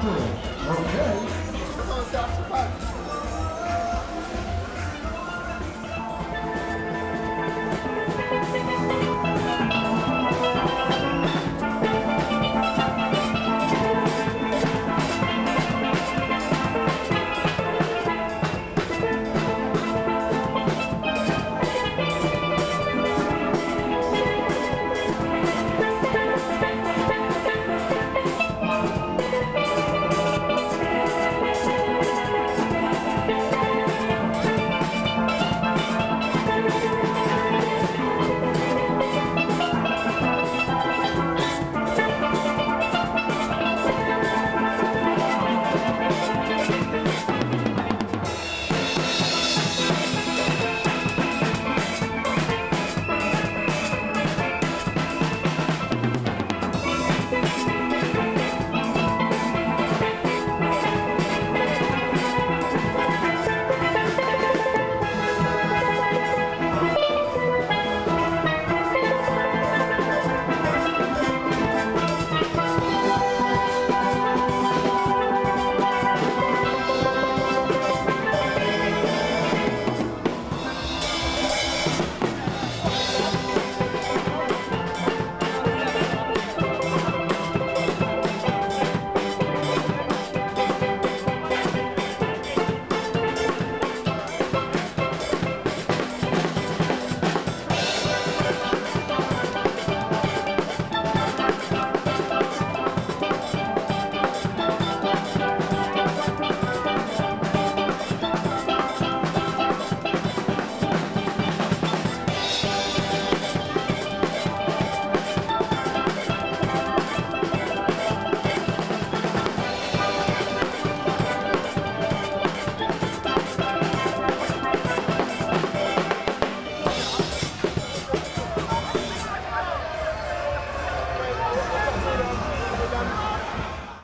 Doctor.